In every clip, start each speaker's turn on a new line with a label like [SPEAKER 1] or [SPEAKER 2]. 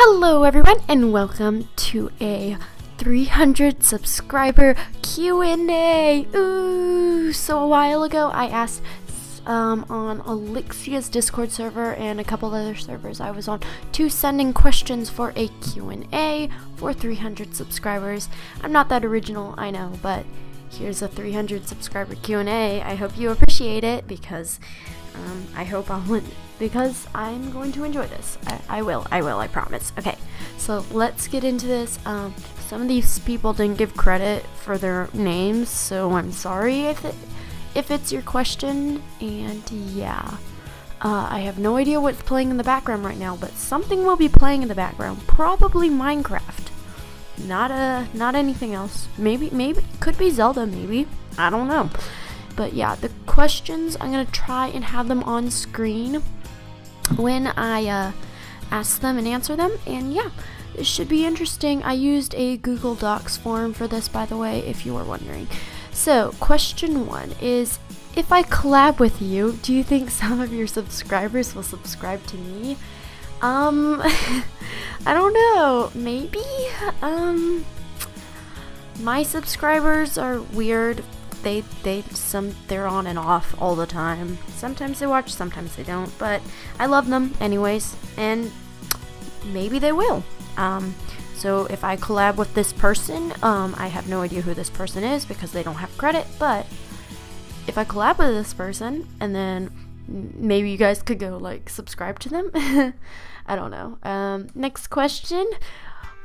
[SPEAKER 1] Hello everyone and welcome to a 300 subscriber Q&A. Ooh, so a while ago I asked um, on Elixia's Discord server and a couple other servers I was on to sending questions for a Q&A for 300 subscribers. I'm not that original, I know, but here's a 300 subscriber Q&A. I hope you appreciate it because um, I hope I'll win because I'm going to enjoy this. I, I, will, I will, I promise. Okay, so let's get into this. Um, some of these people didn't give credit for their names, so I'm sorry if it if it's your question. And yeah, uh, I have no idea what's playing in the background right now, but something will be playing in the background. Probably Minecraft. Not a, uh, not anything else. Maybe, maybe could be Zelda. Maybe I don't know. But yeah, the questions I'm gonna try and have them on screen when I uh, ask them and answer them. And yeah, this should be interesting. I used a Google Docs form for this, by the way, if you were wondering. So, question one is if I collab with you, do you think some of your subscribers will subscribe to me? Um, I don't know. Maybe? Um, my subscribers are weird they they some they're on and off all the time. Sometimes they watch, sometimes they don't, but I love them anyways, and maybe they will. Um, so if I collab with this person, um, I have no idea who this person is because they don't have credit, but if I collab with this person and then maybe you guys could go like subscribe to them. I don't know. Um, next question.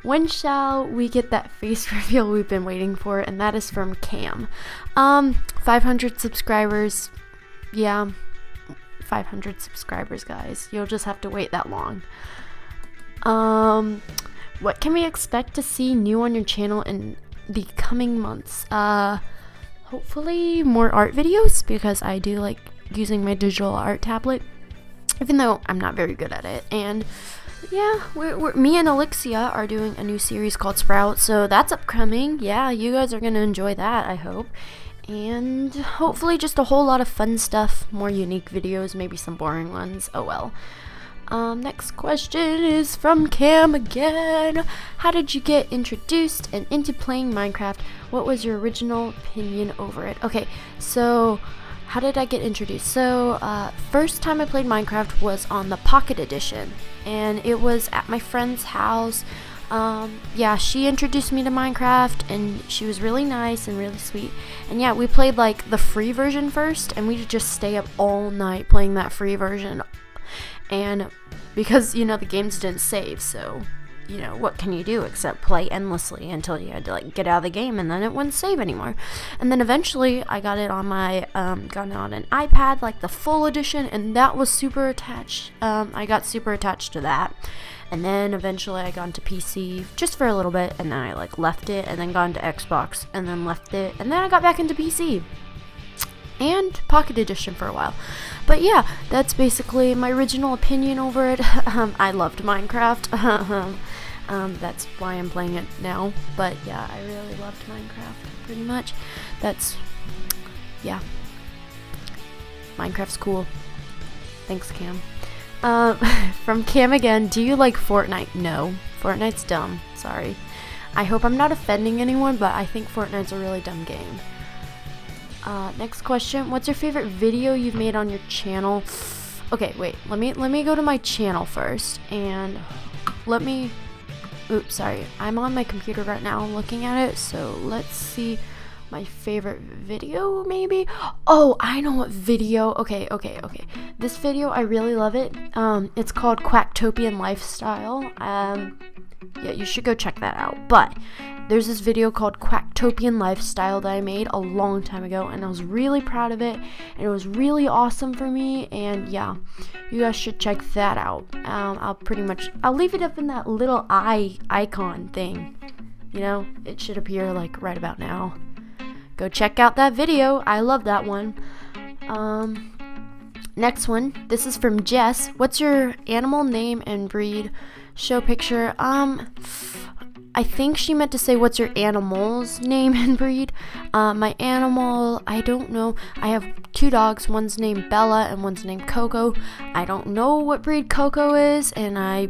[SPEAKER 1] When shall we get that face reveal we've been waiting for? And that is from Cam. Um, 500 subscribers. Yeah, 500 subscribers, guys. You'll just have to wait that long. Um, what can we expect to see new on your channel in the coming months? Uh, hopefully more art videos because I do like using my digital art tablet, even though I'm not very good at it. And yeah, we're, we're, me and Elixia are doing a new series called Sprout, so that's upcoming. Yeah, you guys are going to enjoy that, I hope. And hopefully just a whole lot of fun stuff, more unique videos, maybe some boring ones. Oh well. Um, next question is from Cam again. How did you get introduced and into playing Minecraft? What was your original opinion over it? Okay, so how did I get introduced? So, uh, first time I played Minecraft was on the Pocket Edition, and it was at my friend's house. Um, yeah, she introduced me to Minecraft, and she was really nice and really sweet. And yeah, we played like the free version first, and we just stay up all night playing that free version. And because you know the games didn't save, so you know, what can you do except play endlessly until you had to like get out of the game and then it wouldn't save anymore. And then eventually I got it on my, um, got it on an iPad, like the full edition, and that was super attached. Um, I got super attached to that. And then eventually I got into PC just for a little bit and then I like left it and then got into Xbox and then left it and then I got back into PC and Pocket Edition for a while. But yeah, that's basically my original opinion over it. um, I loved Minecraft. um, that's why I'm playing it now. But yeah, I really loved Minecraft pretty much. That's, yeah. Minecraft's cool. Thanks, Cam. Um, from Cam again, do you like Fortnite? No. Fortnite's dumb. Sorry. I hope I'm not offending anyone, but I think Fortnite's a really dumb game. Uh, next question. What's your favorite video you've made on your channel? Okay, wait. Let me let me go to my channel first and let me Oops, sorry. I'm on my computer right now looking at it. So, let's see my favorite video maybe. Oh, I know what video. Okay, okay, okay. This video I really love it. Um it's called Quacktopian Lifestyle. Um yeah, you should go check that out. But there's this video called Quacktopian Lifestyle that I made a long time ago, and I was really proud of it, and it was really awesome for me. And yeah, you guys should check that out. Um, I'll pretty much I'll leave it up in that little eye icon thing. You know, it should appear like right about now. Go check out that video. I love that one. Um, next one. This is from Jess. What's your animal name and breed? Show picture. Um I think she meant to say, What's your animal's name and breed? Uh, my animal, I don't know. I have two dogs. One's named Bella and one's named Coco. I don't know what breed Coco is, and I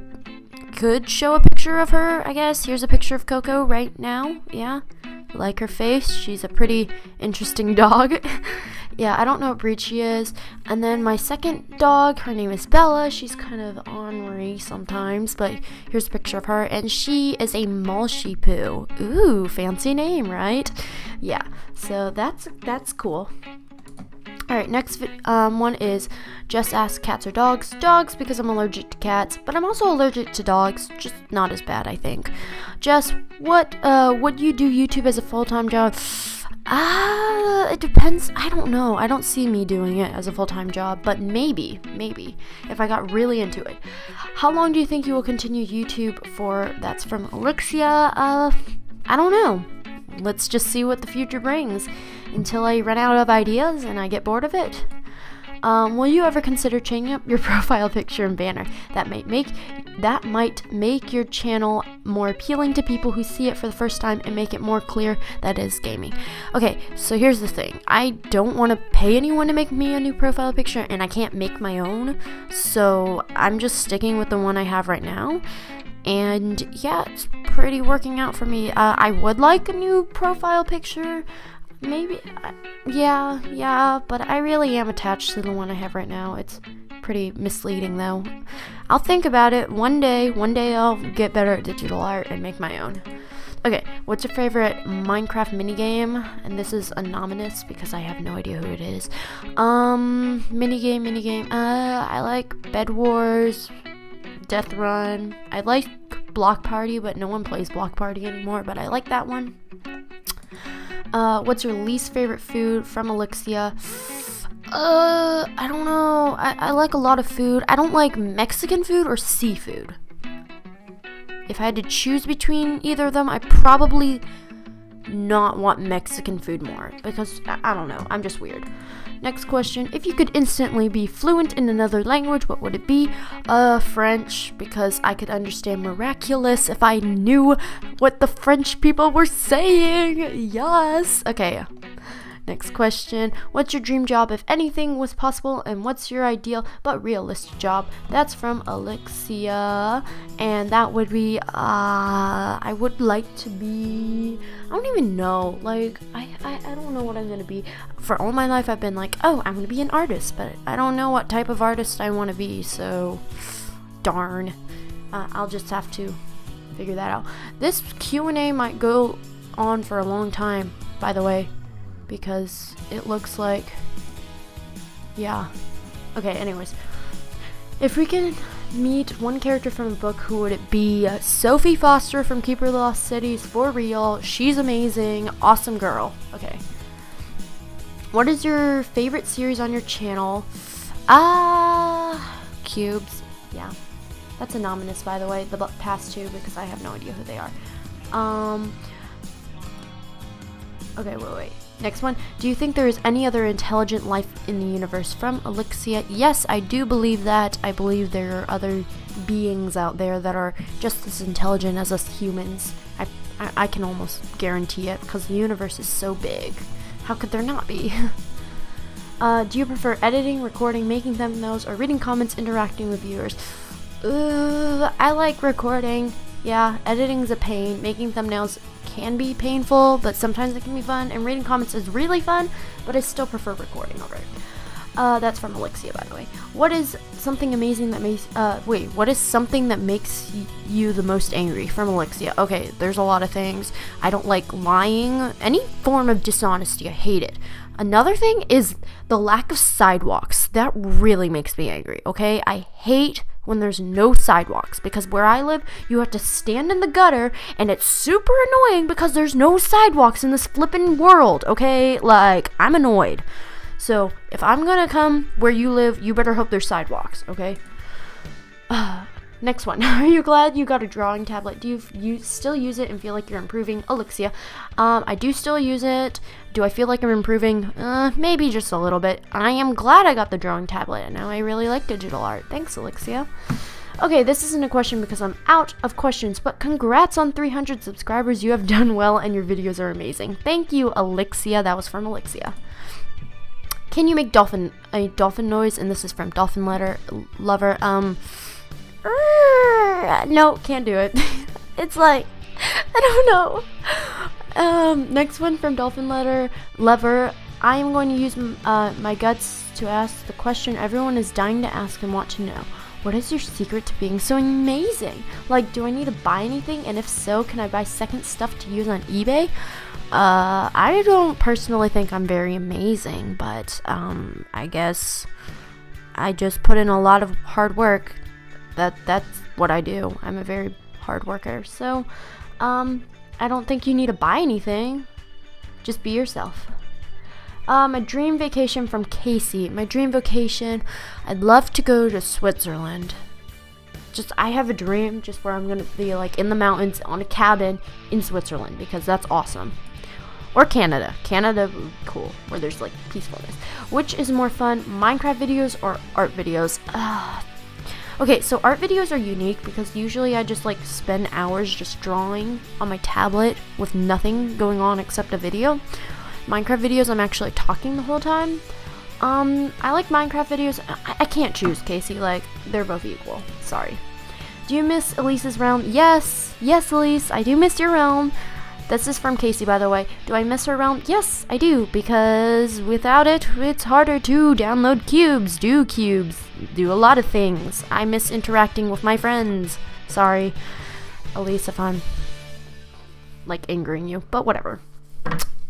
[SPEAKER 1] could show a picture of her, I guess. Here's a picture of Coco right now. Yeah. Like her face. She's a pretty interesting dog. Yeah, I don't know what breed she is. And then my second dog, her name is Bella. She's kind of ornery sometimes, but here's a picture of her. And she is a Malshipoo. Ooh, fancy name, right? Yeah, so that's that's cool. All right, next um, one is just ask cats or dogs. Dogs because I'm allergic to cats, but I'm also allergic to dogs. Just not as bad, I think. Just what uh, would you do YouTube as a full time job? Ah, uh, it depends. I don't know. I don't see me doing it as a full time job, but maybe, maybe if I got really into it. How long do you think you will continue YouTube for? That's from Alexia. Uh, I don't know. Let's just see what the future brings until I run out of ideas and I get bored of it. Um, will you ever consider changing up your profile picture and banner? That might make that might make your channel more appealing to people who see it for the first time and make it more clear that is gaming. Okay, so here's the thing. I don't want to pay anyone to make me a new profile picture and I can't make my own. So I'm just sticking with the one I have right now. And yeah, it's pretty working out for me. Uh, I would like a new profile picture maybe yeah yeah but i really am attached to the one i have right now. It's pretty misleading though. I'll think about it. One day one day i'll get better at digital art and make my own. Okay what's your favorite minecraft minigame? And this is anonymous because i have no idea who it is. Um minigame minigame. Uh i like bed wars death run. I like block party but no one plays block party anymore but i like that one uh, what's your least favorite food from Elixia? Uh, I don't know. I, I like a lot of food. I don't like Mexican food or seafood. If I had to choose between either of them, I probably not want Mexican food more because I, I don't know. I'm just weird. Next question. If you could instantly be fluent in another language, what would it be? Uh, French, because I could understand miraculous if I knew what the French people were saying. Yes. Okay. Next question What's your dream job if anything was possible? And what's your ideal but realistic job? That's from Alexia. And that would be, uh, I would like to be, I don't even know. Like, I, I, I don't know what I'm gonna be. For all my life, I've been like, oh, I'm gonna be an artist, but I don't know what type of artist I wanna be, so darn. Uh, I'll just have to figure that out. This Q&A might go on for a long time, by the way because it looks like yeah. Okay anyways. If we can meet one character from a book who would it be? Sophie foster from keeper of the lost cities for real. She's amazing. Awesome girl. Okay. What is your favorite series on your channel? Ah uh, cubes. Yeah. That's anonymous by the way the past two because i have no idea who they are. Um okay wait wait Next one. Do you think there is any other intelligent life in the universe? From Elixia. Yes, I do believe that. I believe there are other beings out there that are just as intelligent as us humans. I, I, I can almost guarantee it because the universe is so big. How could there not be? uh, do you prefer editing, recording, making thumbnails, or reading comments, interacting with viewers? Uh, I like recording. Yeah, editing's a pain. Making thumbnails can be painful, but sometimes it can be fun. And reading comments is really fun, but I still prefer recording over it. Uh, that's from Alexia, by the way. What is something amazing that makes, uh, wait, what is something that makes you the most angry? From Alexia. Okay, there's a lot of things. I don't like lying, any form of dishonesty. I hate it. Another thing is the lack of sidewalks. That really makes me angry, okay? I hate when there's no sidewalks because where I live, you have to stand in the gutter and it's super annoying because there's no sidewalks in this flippin' world, okay? Like, I'm annoyed. So, if I'm gonna come where you live, you better hope there's sidewalks, okay? Uh, Next one. Are you glad you got a drawing tablet? Do you, you still use it and feel like you're improving? Alexia. Um, I do still use it. Do I feel like I'm improving? Uh, maybe just a little bit. I am glad I got the drawing tablet, and now I really like digital art. Thanks, Alexia. Okay, this isn't a question because I'm out of questions, but congrats on 300 subscribers. You have done well, and your videos are amazing. Thank you, Alexia. That was from Alexia. Can you make dolphin a dolphin noise? And this is from Dolphin Letter Lover. Um. No, can't do it. it's like I don't know. Um, next one from Dolphin Letter Lever. I am going to use uh, my guts to ask the question everyone is dying to ask and want to know. What is your secret to being so amazing? Like, do I need to buy anything? And if so, can I buy second stuff to use on eBay? Uh, I don't personally think I'm very amazing, but um, I guess I just put in a lot of hard work. That that's what I do. I'm a very hard worker. So, um, I don't think you need to buy anything. Just be yourself. Um, a dream vacation from Casey. My dream vacation, I'd love to go to Switzerland. Just, I have a dream just where I'm gonna be like in the mountains on a cabin in Switzerland because that's awesome. Or Canada. Canada, would be cool, where there's like peacefulness. Which is more fun, Minecraft videos or art videos? Ugh. Okay, so art videos are unique because usually I just like spend hours just drawing on my tablet with nothing going on except a video. Minecraft videos, I'm actually talking the whole time. Um, I like Minecraft videos. I, I can't choose, Casey. Like, they're both equal. Sorry. Do you miss Elise's realm? Yes. Yes, Elise. I do miss your realm. This is from Casey, by the way. Do I miss her realm? Yes, I do, because without it, it's harder to download cubes, do cubes, do a lot of things. I miss interacting with my friends. Sorry, Elise, if I'm, like, angering you, but whatever.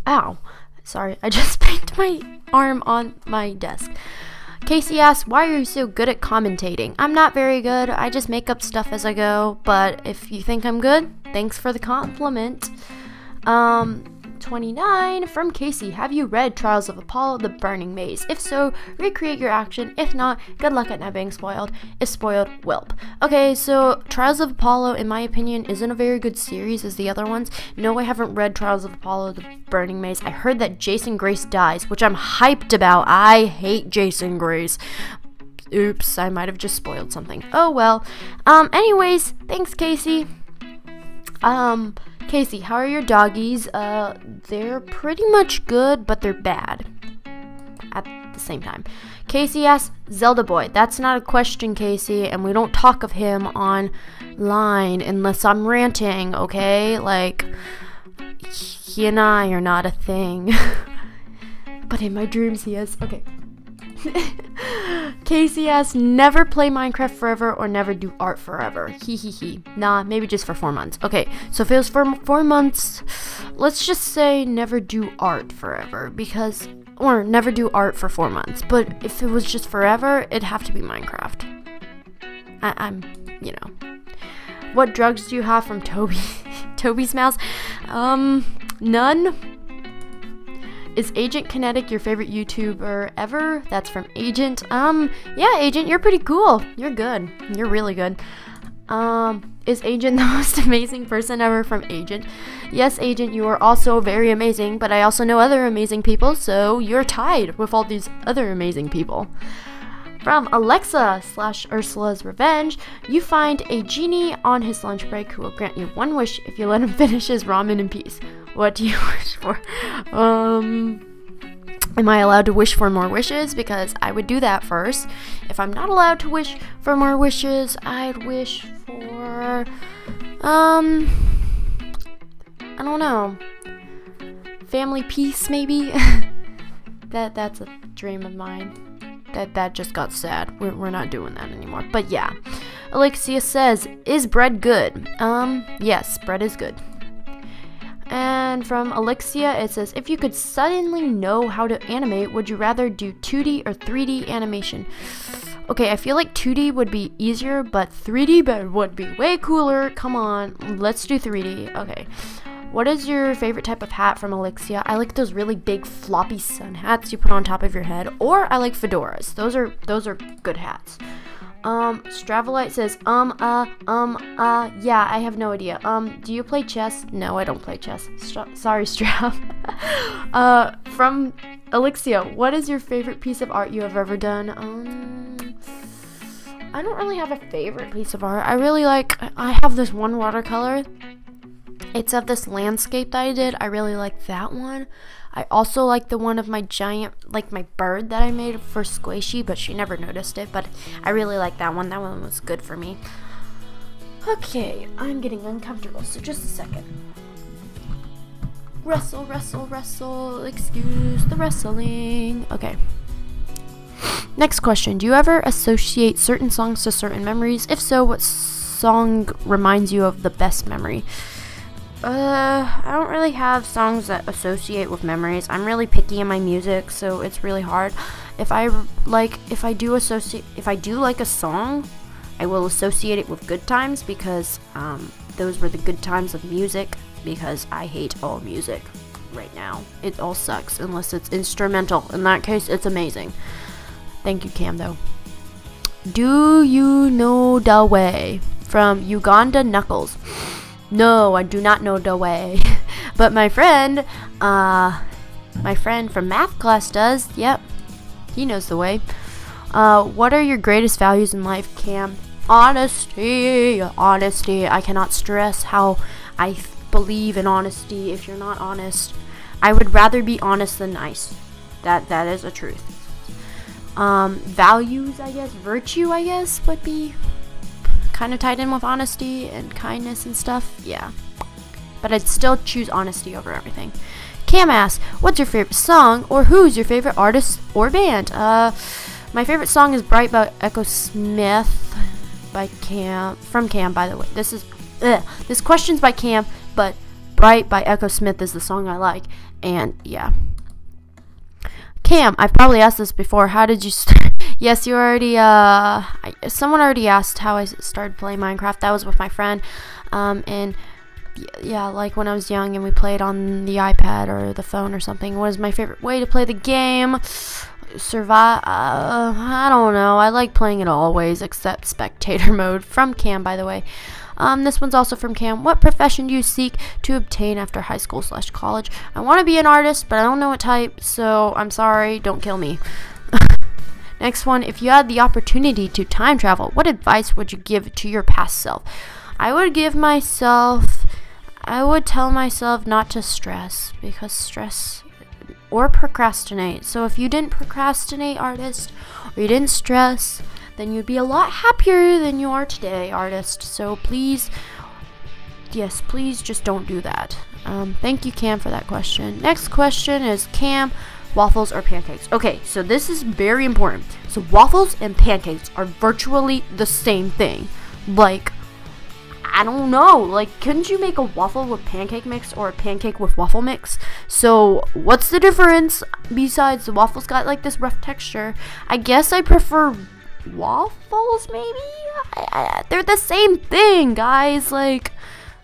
[SPEAKER 1] Ow. Sorry, I just banged my arm on my desk. Casey asks, Why are you so good at commentating? I'm not very good. I just make up stuff as I go. But if you think I'm good, thanks for the compliment. Um, 29 from Casey. Have you read Trials of Apollo The Burning Maze? If so, recreate your action. If not, good luck at not being spoiled. If spoiled, whelp. Okay, so Trials of Apollo, in my opinion, isn't a very good series as the other ones. No, I haven't read Trials of Apollo The Burning Maze. I heard that Jason Grace dies, which I'm hyped about. I hate Jason Grace. Oops, I might have just spoiled something. Oh well. Um, anyways, thanks, Casey. Um, Casey, how are your doggies? Uh, they're pretty much good, but they're bad at the same time. Casey asks, Zelda Boy. That's not a question, Casey, and we don't talk of him online unless I'm ranting, okay? Like, he and I are not a thing. but in my dreams, he is. Okay. Casey asks, never play Minecraft forever or never do art forever. He he he. Nah, maybe just for four months. Okay, so if it was for four months, let's just say never do art forever because, or never do art for four months. But if it was just forever, it'd have to be Minecraft. I, I'm, you know. What drugs do you have from Toby? Toby's mouse? Um, none. Is Agent Kinetic your favorite YouTuber ever? That's from Agent. Um, yeah, Agent, you're pretty cool. You're good. You're really good. Um, is Agent the most amazing person ever from Agent? Yes, Agent, you are also very amazing, but I also know other amazing people, so you're tied with all these other amazing people. From Alexa slash Ursula's Revenge, you find a genie on his lunch break who will grant you one wish if you let him finish his ramen in peace. What do you wish for? Um. Am I allowed to wish for more wishes? Because I would do that first. If I'm not allowed to wish for more wishes, I'd wish for. Um. I don't know. Family peace, maybe? that That's a dream of mine. That, that just got sad. We're, we're not doing that anymore. But yeah. Alexia says, Is bread good? Um, yes, bread is good. And from Alexia, it says, if you could suddenly know how to animate, would you rather do 2D or 3D animation? Okay, I feel like 2D would be easier, but 3D would be way cooler. Come on, let's do 3D. Okay. What is your favorite type of hat from Alexia? I like those really big floppy sun hats you put on top of your head, or I like fedoras. Those are those are good hats. Um, Stravolite says, um, uh, um, uh, yeah, I have no idea. Um, do you play chess? No, I don't play chess. Sorry, Strav. uh, from Elixia, what is your favorite piece of art you have ever done? Um, I don't really have a favorite piece of art. I really like, I have this one watercolor. It's of this landscape that I did. I really like that one. I also like the one of my giant, like my bird that I made for Squishy, but she never noticed it. But I really like that one. That one was good for me. Okay, I'm getting uncomfortable, so just a second. Wrestle, wrestle, wrestle. Excuse the wrestling. Okay. Next question. Do you ever associate certain songs to certain memories? If so, what song reminds you of the best memory? Uh, I don't really have songs that associate with memories. I'm really picky in my music, so it's really hard. If I like, if I do associate, if I do like a song, I will associate it with good times because um, those were the good times of music. Because I hate all music right now. It all sucks unless it's instrumental. In that case, it's amazing. Thank you, Cam, though. Do you know the way from Uganda Knuckles? No, I do not know the way. but my friend, uh, my friend from math class does. Yep, he knows the way. Uh, what are your greatest values in life, Cam? Honesty, honesty. I cannot stress how I believe in honesty. If you're not honest, I would rather be honest than nice. That that is a truth. Um, values, I guess, virtue, I guess, would be kind of tied in with honesty and kindness and stuff. Yeah. But I'd still choose honesty over everything. Cam asks, what's your favorite song or who's your favorite artist or band? Uh, my favorite song is Bright by Echosmith by Cam, from Cam, by the way. This is, ugh, this question's by Cam, but Bright by Echosmith is the song I like. And yeah. Cam, I've probably asked this before. How did you start? Yes, you already, uh, someone already asked how I started playing Minecraft. That was with my friend. Um, and yeah, like when I was young and we played on the iPad or the phone or something. What is my favorite way to play the game? Survive. Uh, I don't know. I like playing it always except spectator mode. From Cam, by the way. Um, this one's also from Cam. What profession do you seek to obtain after high school slash college? I want to be an artist, but I don't know what type, so I'm sorry. Don't kill me. Next one. If you had the opportunity to time travel, what advice would you give to your past self? I would give myself. I would tell myself not to stress because stress or procrastinate. So if you didn't procrastinate, artist, or you didn't stress, then you'd be a lot happier than you are today, artist. So please, yes, please just don't do that. Um, thank you, Cam, for that question. Next question is Cam, waffles or pancakes? Okay, so this is very important. So waffles and pancakes are virtually the same thing. Like, I don't know. Like, couldn't you make a waffle with pancake mix or a pancake with waffle mix? So, what's the difference besides the waffles got like this rough texture? I guess I prefer waffles, maybe? I, I, they're the same thing, guys. Like,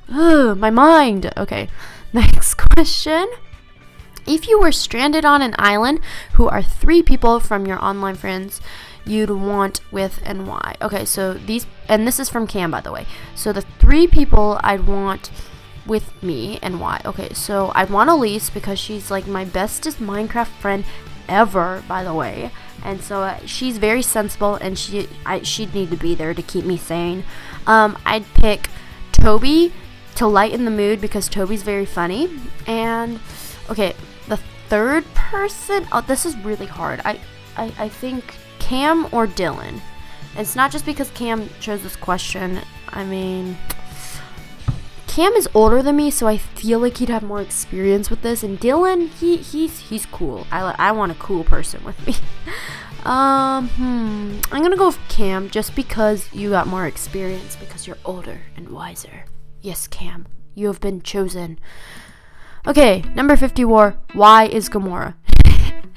[SPEAKER 1] ugh, my mind. Okay, next question. If you were stranded on an island, who are three people from your online friends you'd want with and why? Okay, so these, and this is from Cam, by the way. So the three people I'd want with me and why. Okay, so I'd want Elise because she's like my bestest Minecraft friend ever, by the way and so uh, she's very sensible and she I, she'd need to be there to keep me sane um, i'd pick toby to lighten the mood because toby's very funny and okay third person oh this is really hard i i, I think cam or dylan it's not just because cam chose this question i mean Cam is older than me, so I feel like he'd have more experience with this. And Dylan, he he's he's cool. I I want a cool person with me. um, hmm. I'm gonna go with Cam just because you got more experience because you're older and wiser. Yes, Cam, you have been chosen. Okay, number 54. Why is Gamora?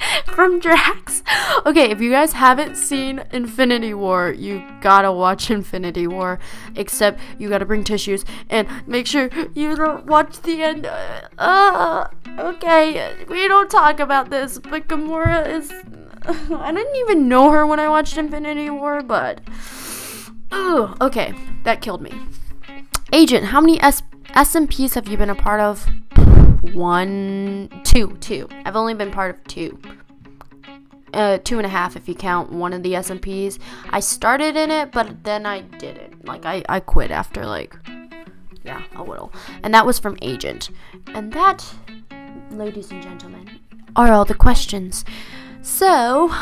[SPEAKER 1] from Drax. Okay, if you guys haven't seen Infinity War, you gotta watch Infinity War. Except you gotta bring tissues and make sure you don't watch the end. Uh, uh okay, we don't talk about this, but Gamora is. I didn't even know her when I watched Infinity War, but. Ugh, okay, that killed me. Agent, how many S- SMPs have you been a part of? One, two, two. I've only been part of two uh, two and a half if you count one of the SMPs. I started in it, but then I didn't. Like I, I quit after like yeah, a little. And that was from Agent. And that, ladies and gentlemen, are all the questions. So,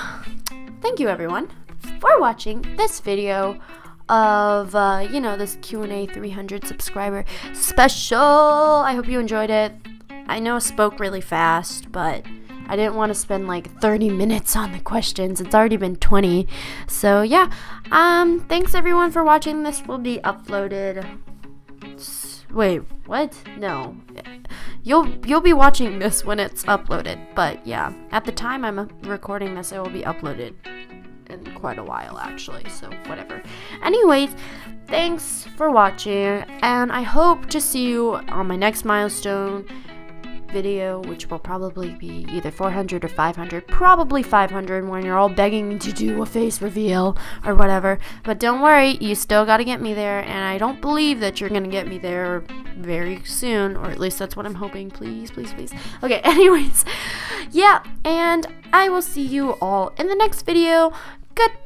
[SPEAKER 1] thank you everyone for watching this video of uh, you know this Q&A 300 subscriber special. I hope you enjoyed it. I know I spoke really fast, but I didn't want to spend like 30 minutes on the questions. It's already been 20. So yeah, um thanks everyone for watching. This will be uploaded Wait, what? No. You'll you'll be watching this when it's uploaded, but yeah, at the time I'm recording this, it will be uploaded in quite a while actually, so whatever. Anyways, thanks for watching, and I hope to see you on my next milestone video, which will probably be either 400 or 500, probably 500 when you're all begging me to do a face reveal or whatever. But don't worry, you still got to get me there, and I don't believe that you're to get me there very soon, or at least that's what I'm hoping. Please, please, please. Okay, anyways, yeah, and I will see you all in the next video. Goodbye!